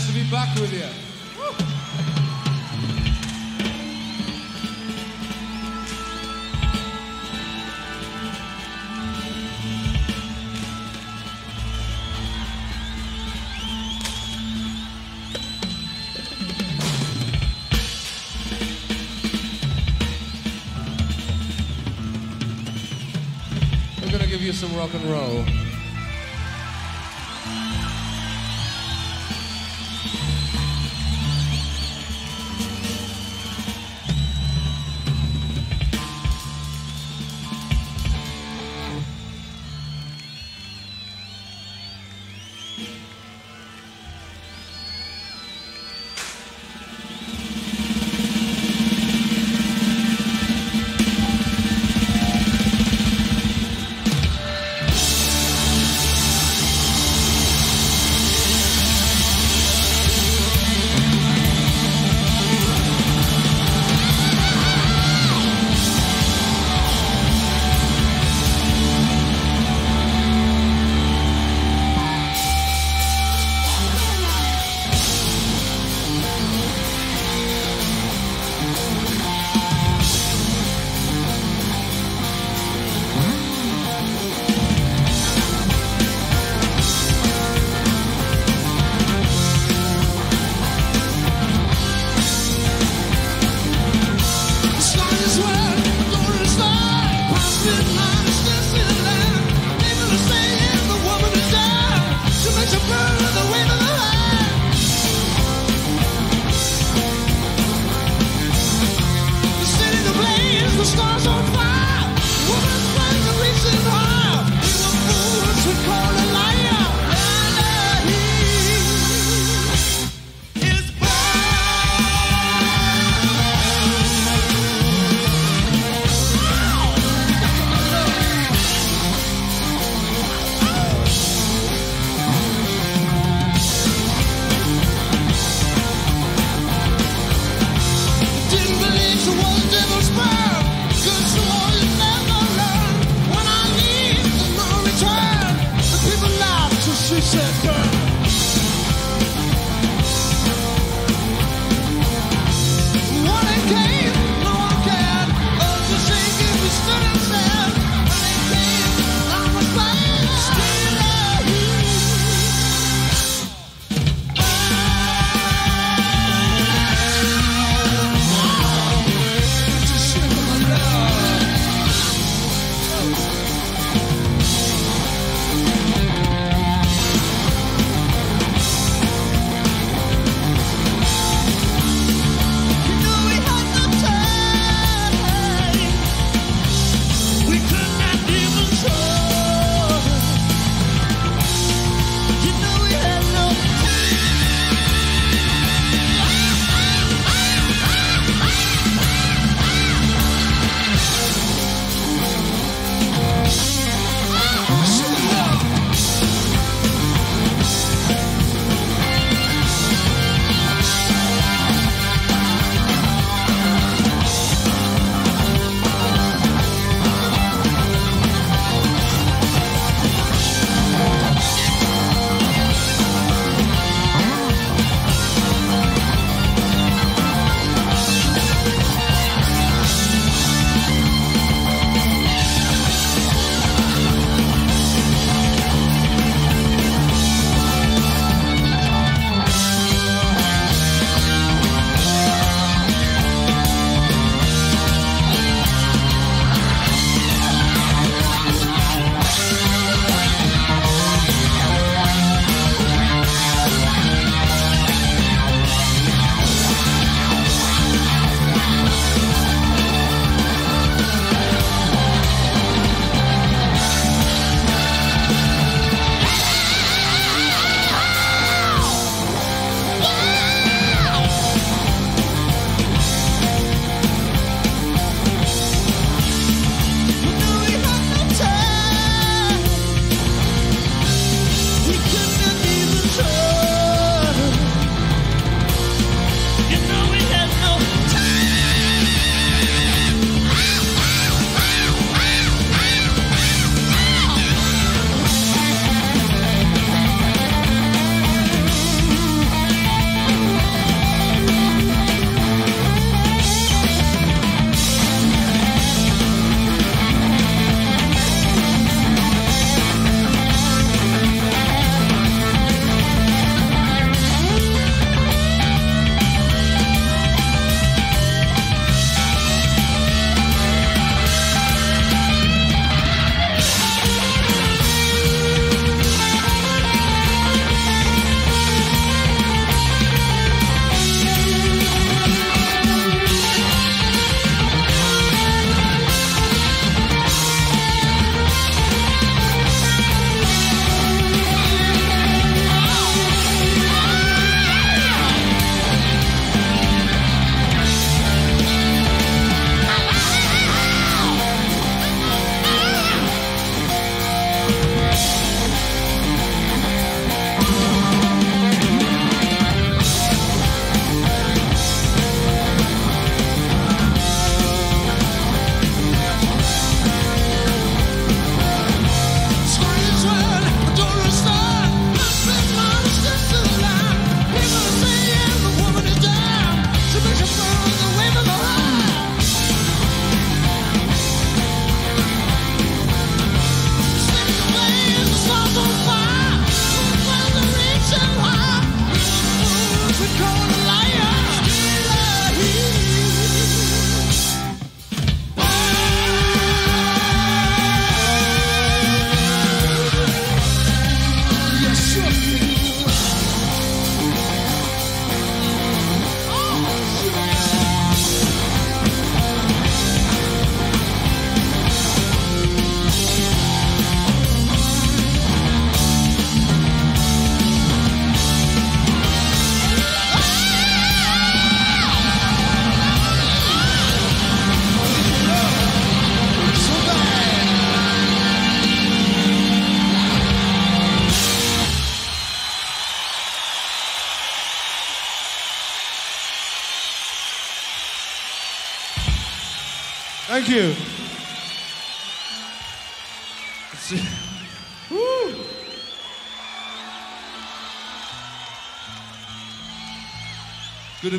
nice to be back with you. We're gonna give you some rock and roll.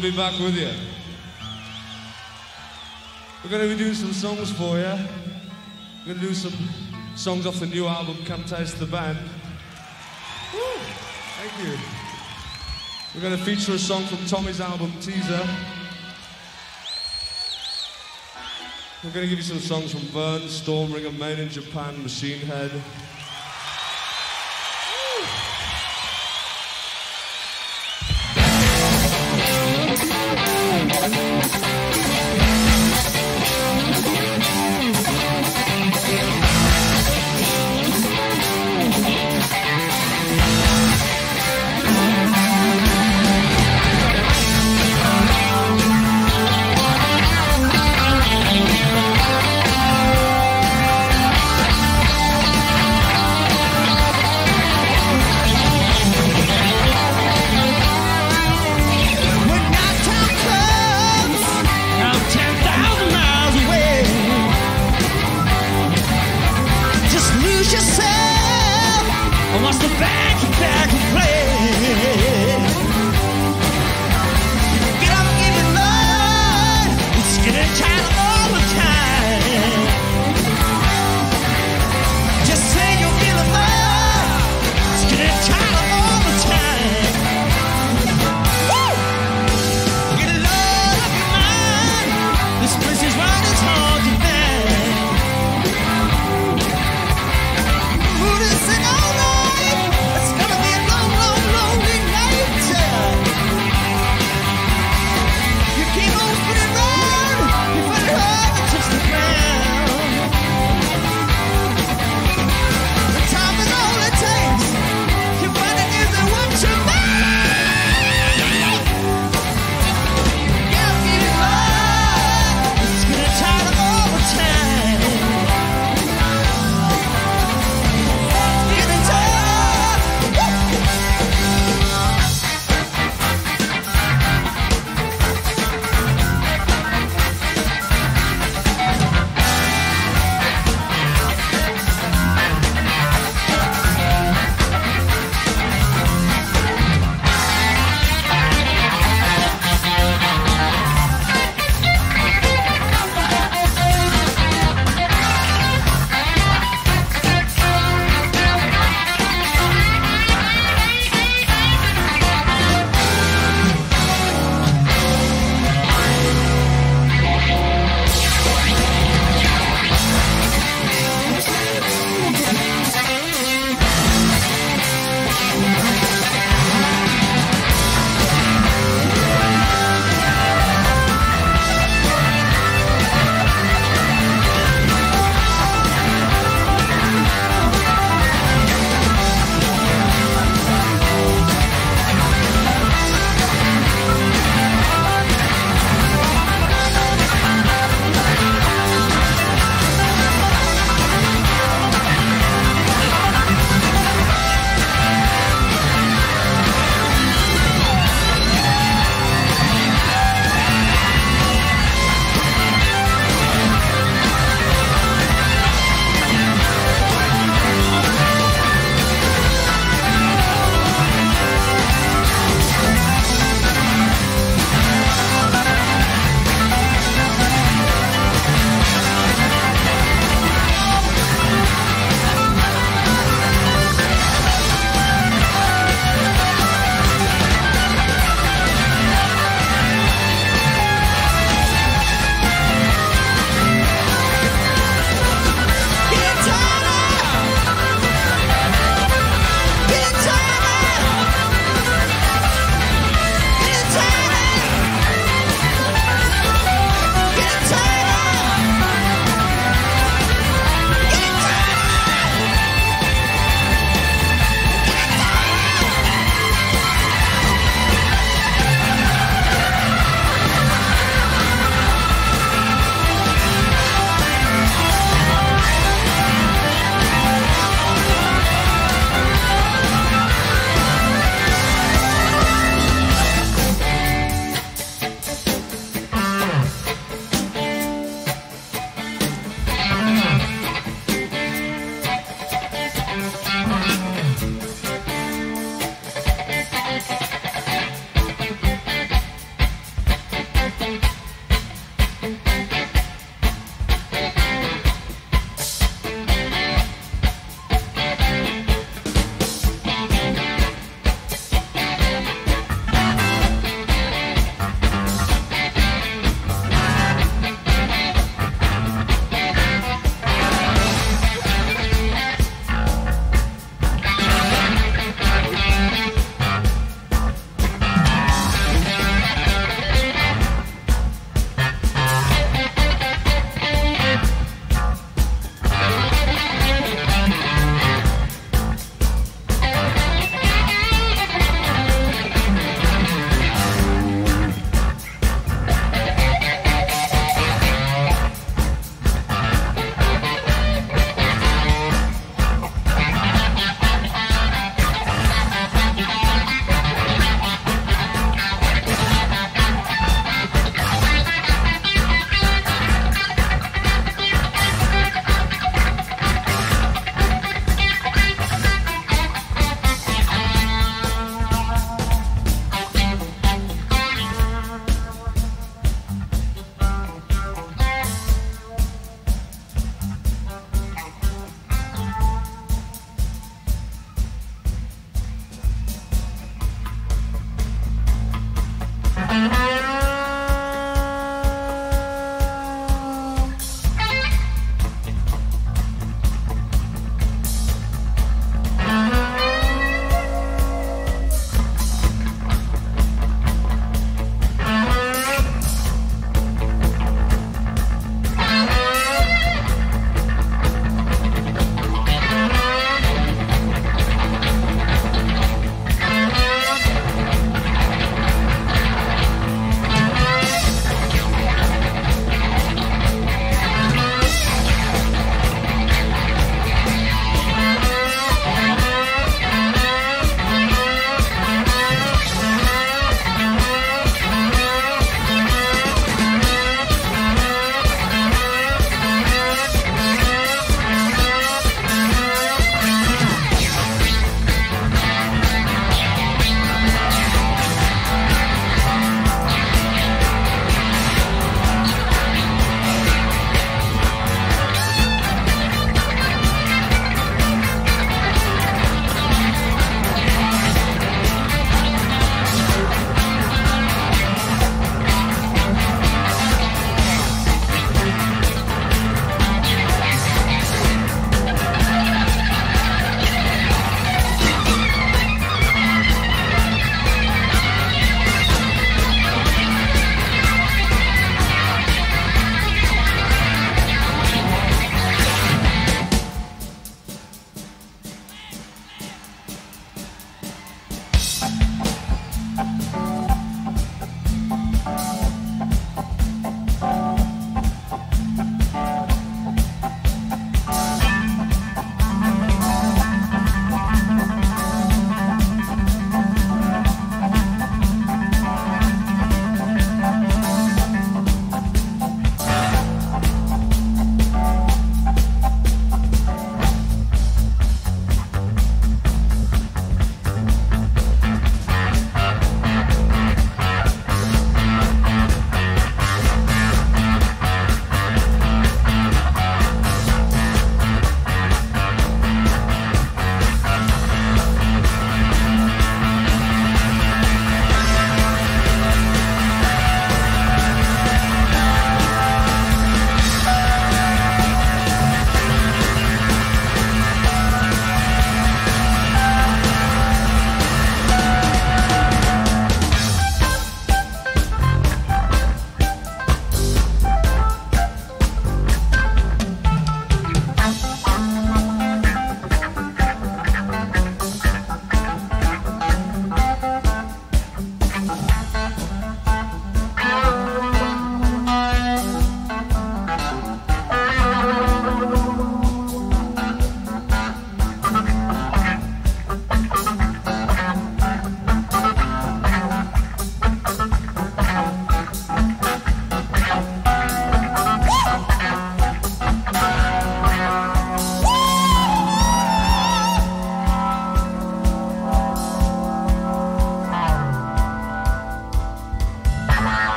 To be back with you. We're going to be doing some songs for you. We're going to do some songs off the new album, Come Taste the Band. Woo. Thank you. We're going to feature a song from Tommy's album, Teaser. We're going to give you some songs from Burn, Stormbringer, Made in Japan, Machine Head. just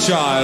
Child.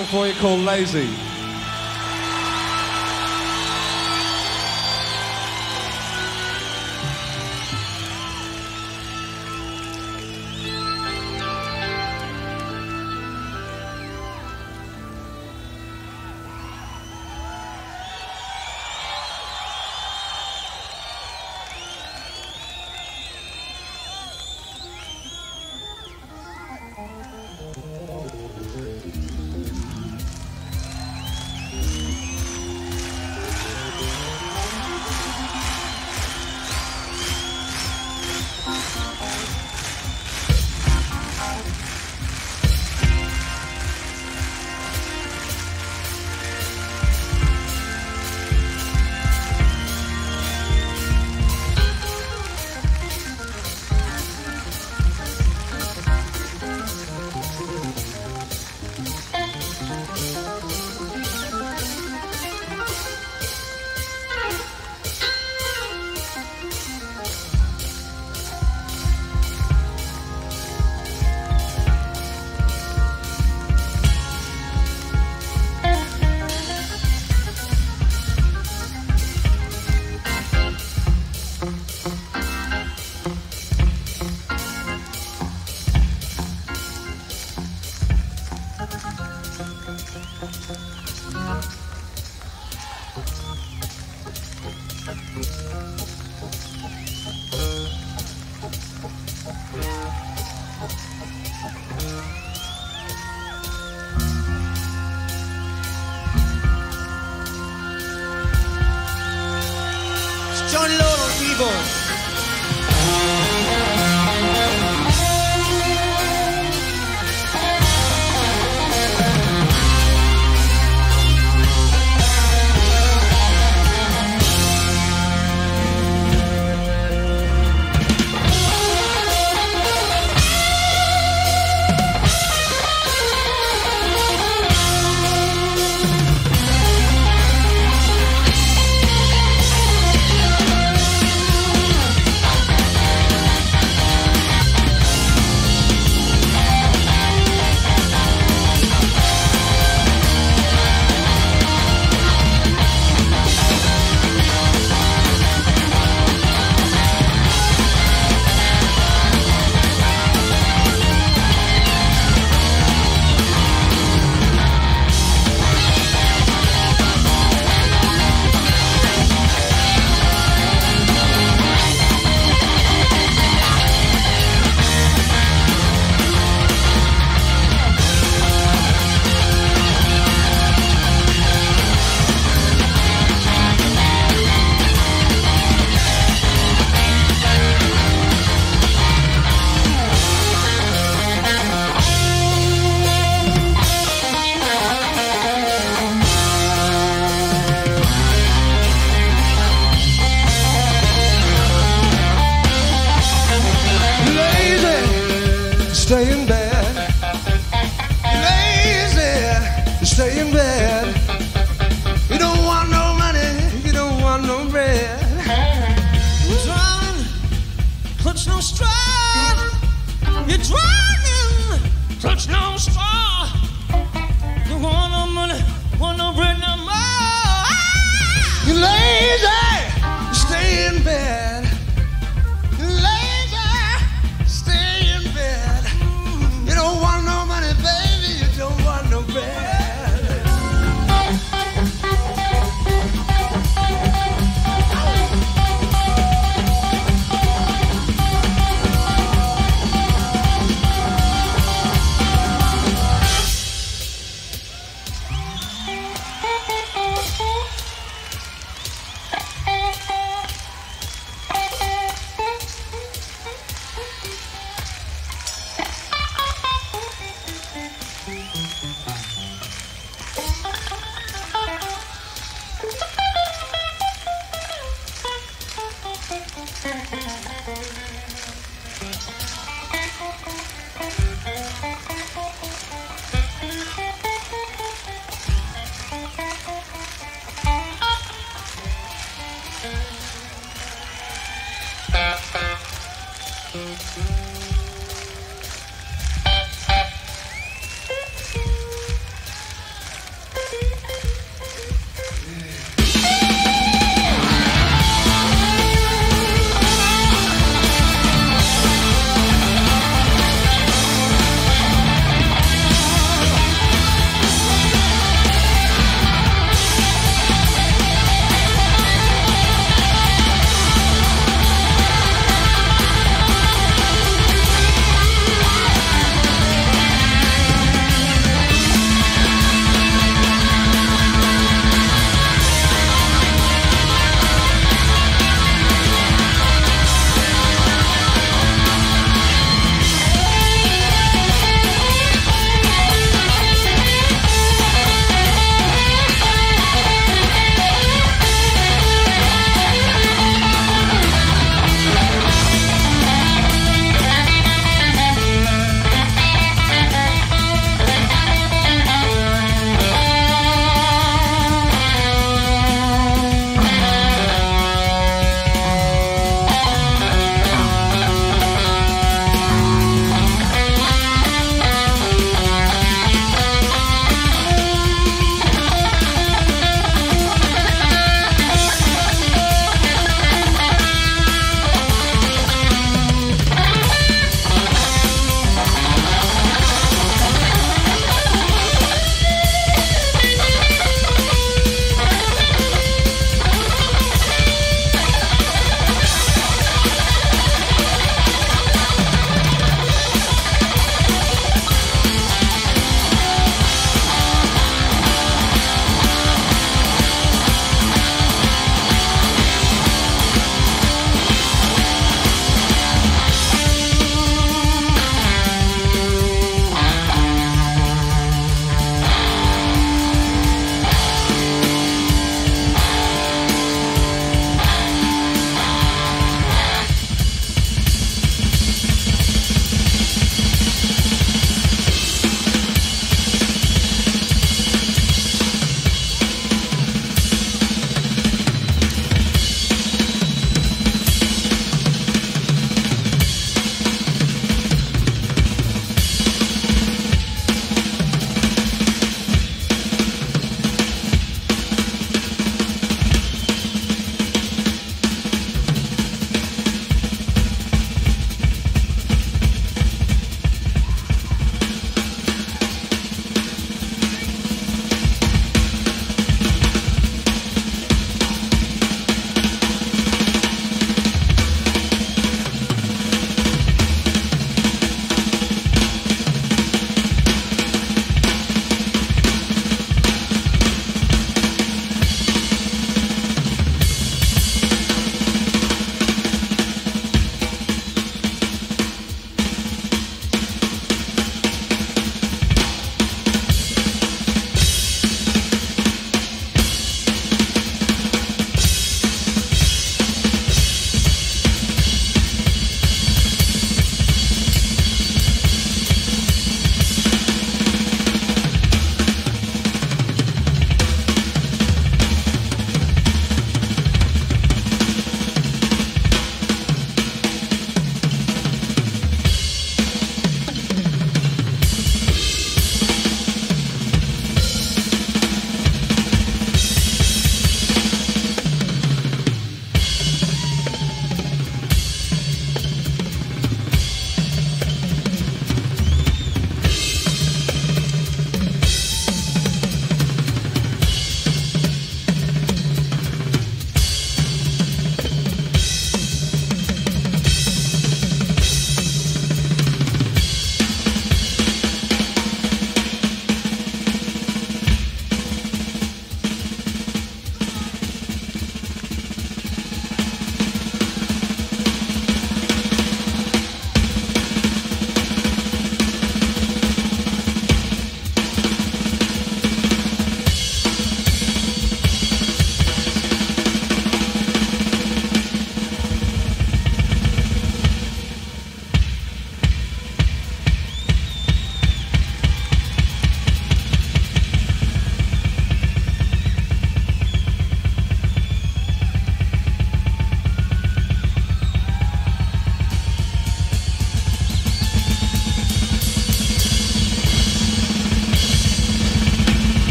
Song for you called Lazy.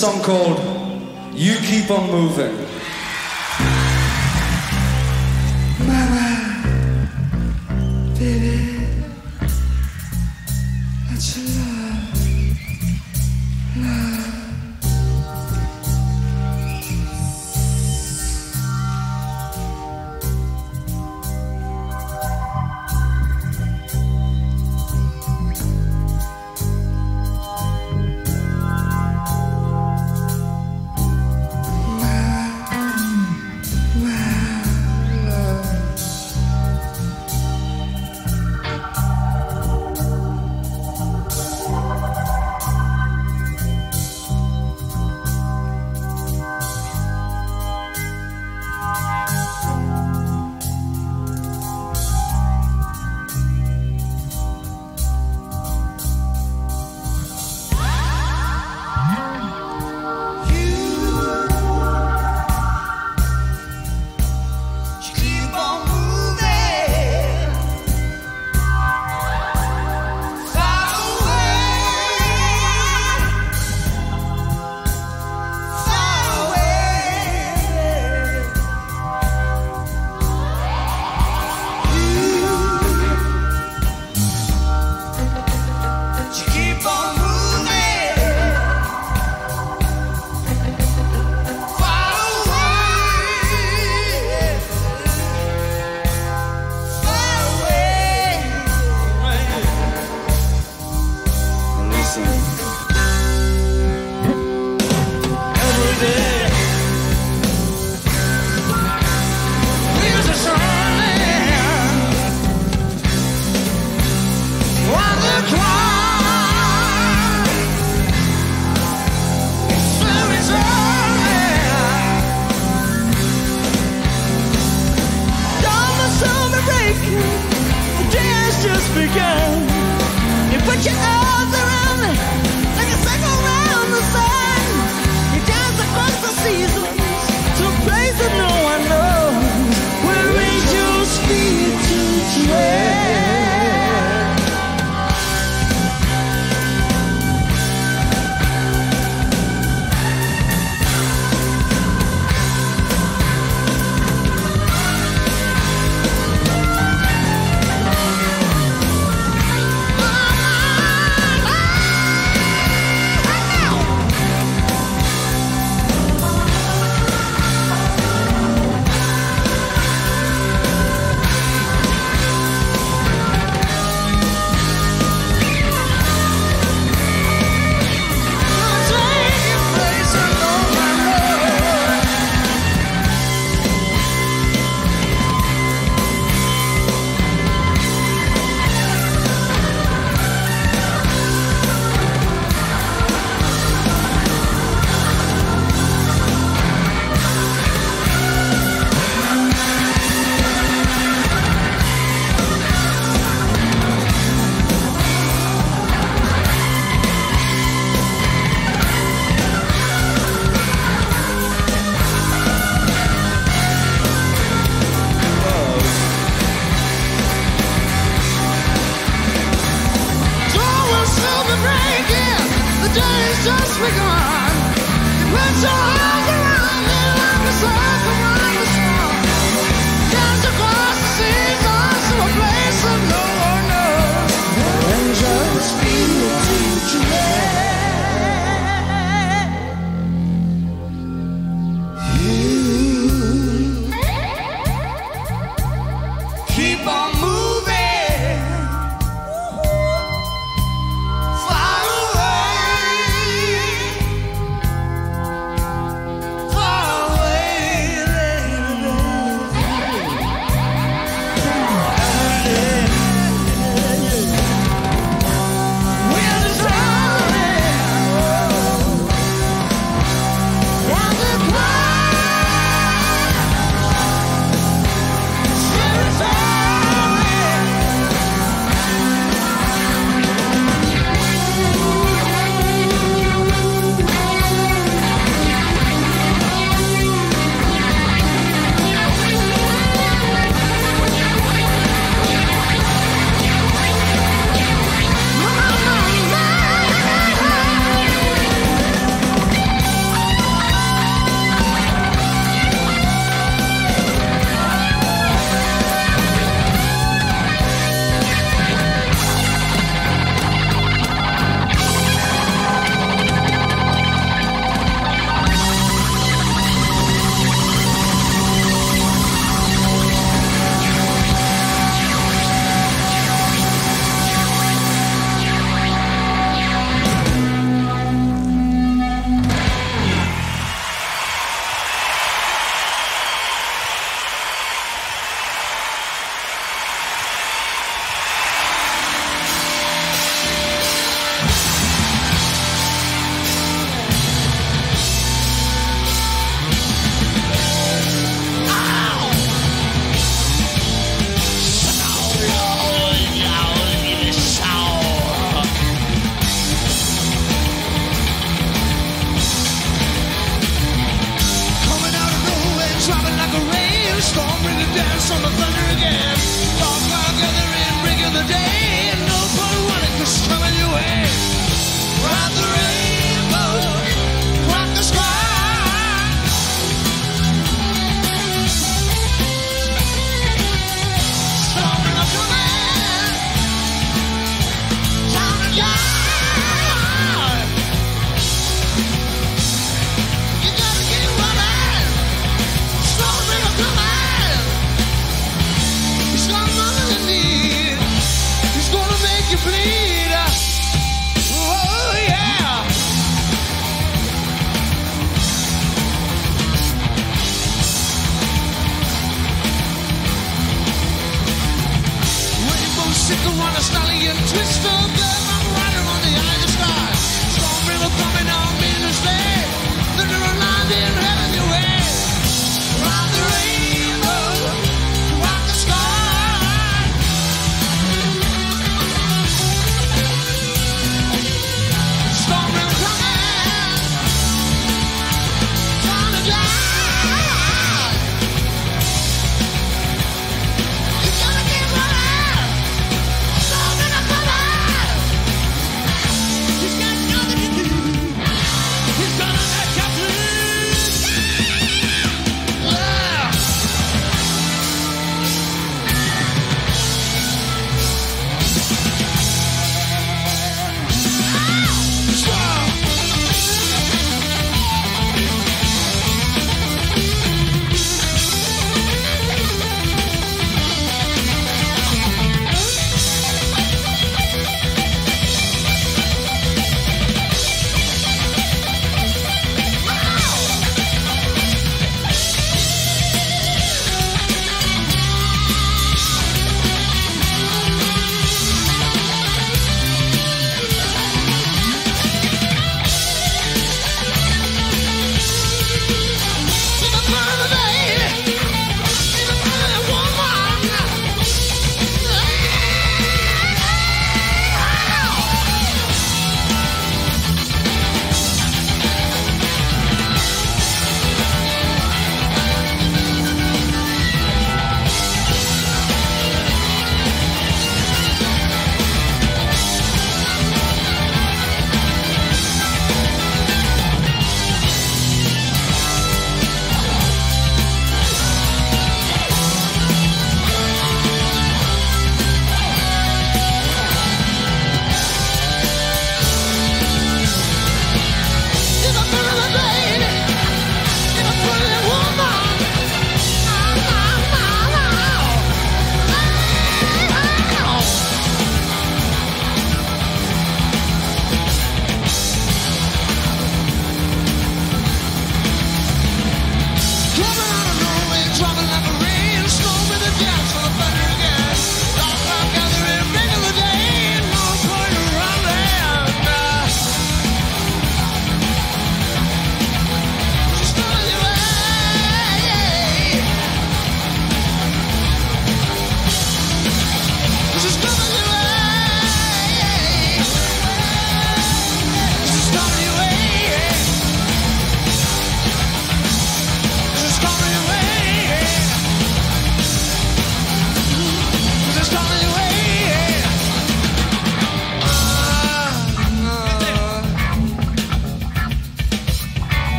Song called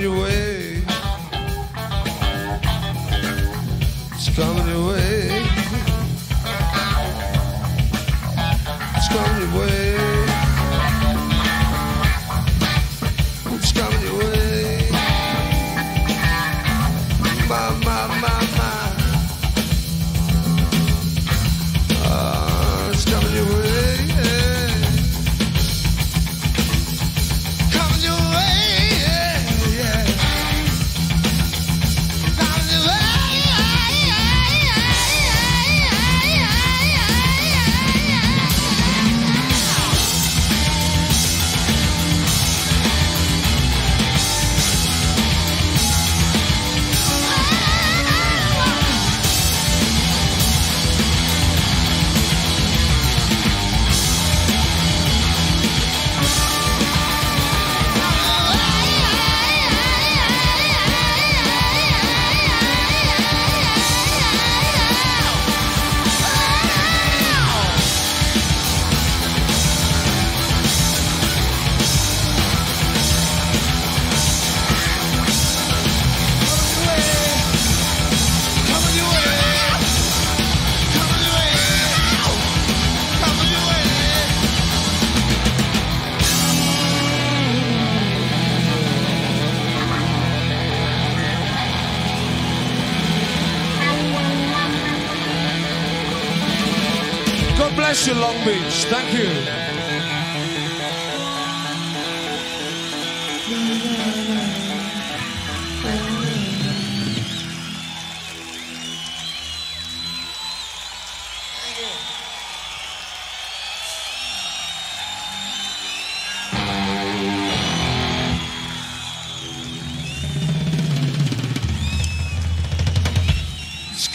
your way. Eh.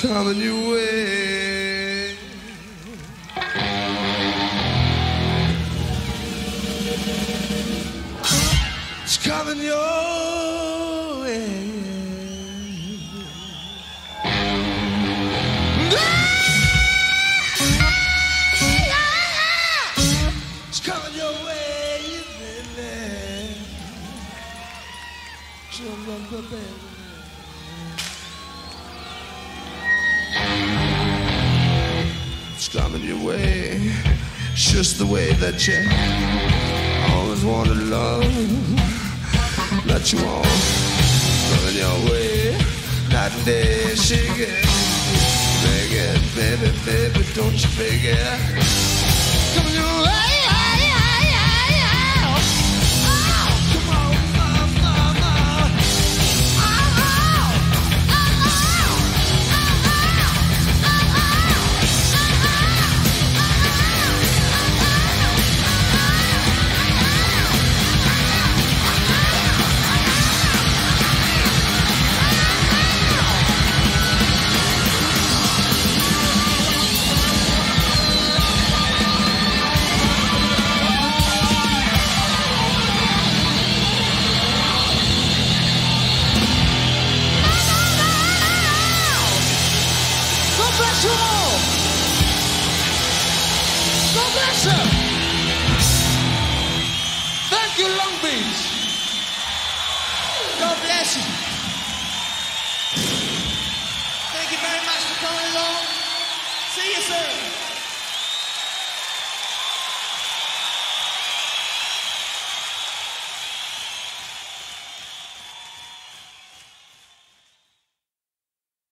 Coming your way. It's coming your way. It's coming your way, baby. It's coming your way. It's just the way that you always wanted love. That you want coming your way. Night and day, shake it. Beg it, baby, baby, don't you it. Coming your way.